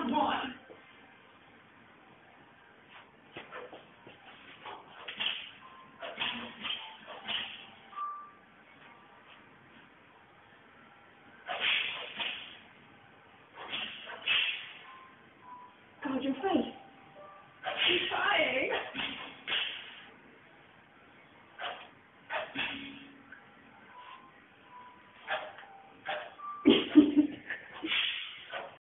Come on. God, your face.